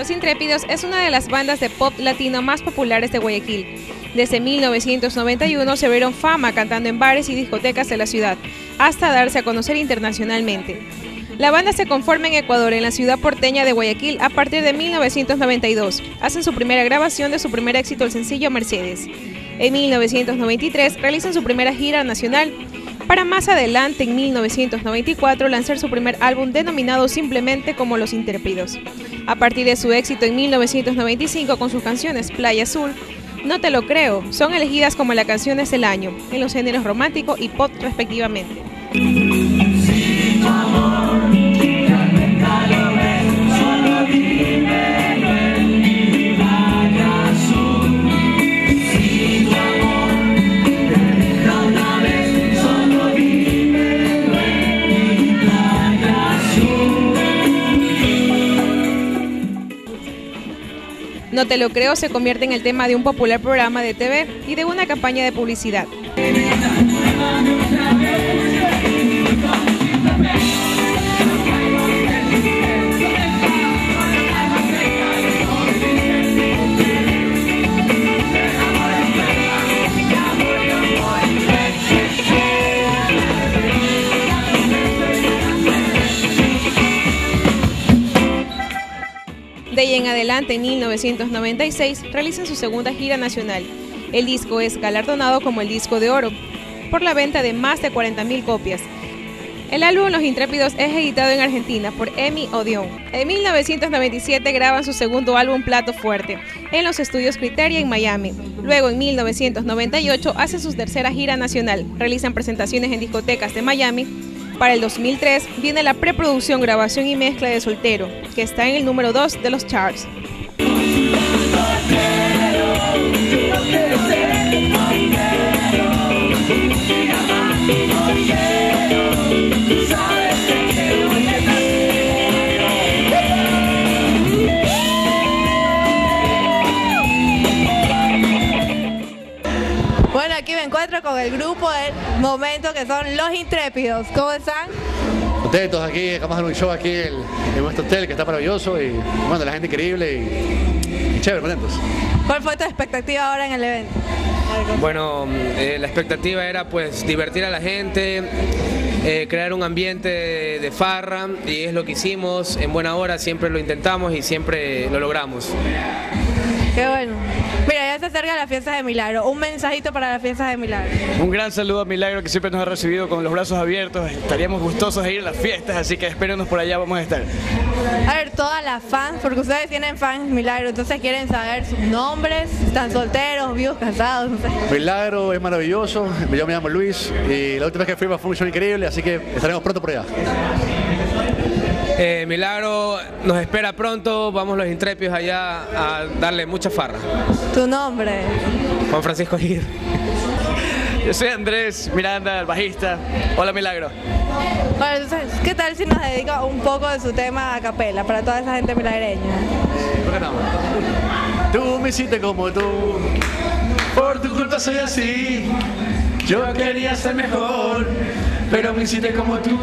Los Intrépidos es una de las bandas de pop latino más populares de Guayaquil. Desde 1991 se vieron fama cantando en bares y discotecas de la ciudad, hasta darse a conocer internacionalmente. La banda se conforma en Ecuador, en la ciudad porteña de Guayaquil, a partir de 1992. Hacen su primera grabación de su primer éxito, el sencillo Mercedes. En 1993 realizan su primera gira nacional para más adelante, en 1994, lanzar su primer álbum denominado simplemente como Los Intrépidos. A partir de su éxito en 1995 con sus canciones Playa Azul, No Te Lo Creo, son elegidas como las canciones del año, en los géneros romántico y pop respectivamente. No te lo creo se convierte en el tema de un popular programa de TV y de una campaña de publicidad. De ahí en adelante, en 1996, realizan su segunda gira nacional. El disco es galardonado como el disco de oro, por la venta de más de 40.000 copias. El álbum Los Intrépidos es editado en Argentina por Emi Odeon. En 1997 graban su segundo álbum Plato Fuerte en los estudios Criteria en Miami. Luego en 1998 hacen su tercera gira nacional. Realizan presentaciones en discotecas de Miami, para el 2003 viene la preproducción, grabación y mezcla de Soltero, que está en el número 2 de los charts. Encuentro con el grupo del momento que son Los Intrépidos. ¿Cómo están? Contentos aquí, de hacer un show aquí en, en nuestro hotel que está maravilloso y bueno, la gente increíble y, y chévere, contentos. ¿Cuál fue tu expectativa ahora en el evento? Bueno, eh, la expectativa era pues divertir a la gente, eh, crear un ambiente de, de farra y es lo que hicimos en buena hora, siempre lo intentamos y siempre lo logramos. Qué bueno. Mira, acerca la fiesta de Milagro. Un mensajito para la fiesta de Milagro. Un gran saludo a Milagro que siempre nos ha recibido con los brazos abiertos. Estaríamos gustosos de ir a las fiestas, así que espérenos por allá, vamos a estar. A ver, todas las fans, porque ustedes tienen fans Milagro, entonces quieren saber sus nombres, están solteros, vivos, casados, no sé. Milagro es maravilloso, yo me llamo Luis y la última vez que fuimos fue un show increíble, así que estaremos pronto por allá. Eh, Milagro nos espera pronto, vamos los intrépidos allá a darle mucha farra. Tu nombre. Juan Francisco Gir. Yo soy Andrés Miranda, el bajista. Hola Milagro. Bueno, entonces, ¿qué tal si nos dedica un poco de su tema a capela para toda esa gente milagreña? ¿Por qué no? Tú me hiciste como tú, por tu culpa soy así. Yo quería ser mejor, pero me hiciste como tú.